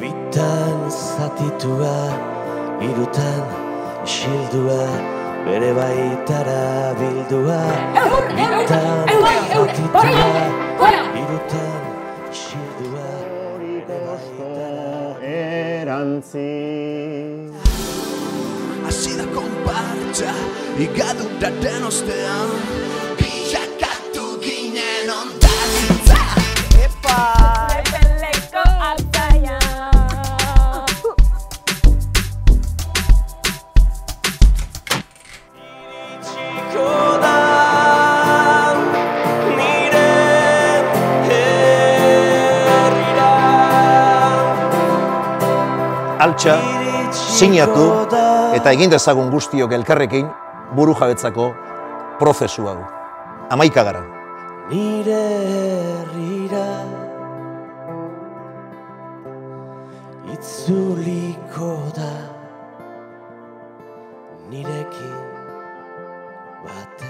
Bitan zatitua, irutan xildua, bere baitara bildua. Bitan zatitua, irutan xildua, bere baitara erantzi. Hasi da konpartza, igaduraren ostean Altxa, sinatu eta egin dezagun guztiok elkarrekin buru jabetzako prozesu hau. Amaika gara. nire herrira itzuliko da nirekin bat